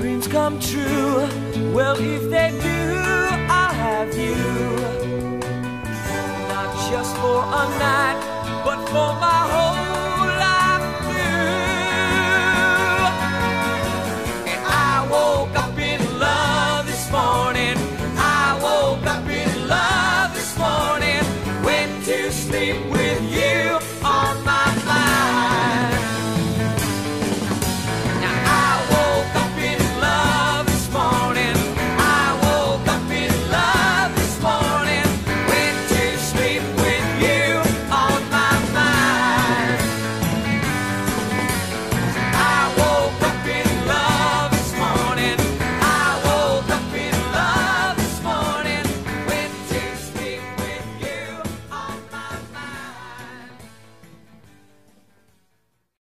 dreams come true. Well, if they do, I'll have you. Not just for a night, but for my whole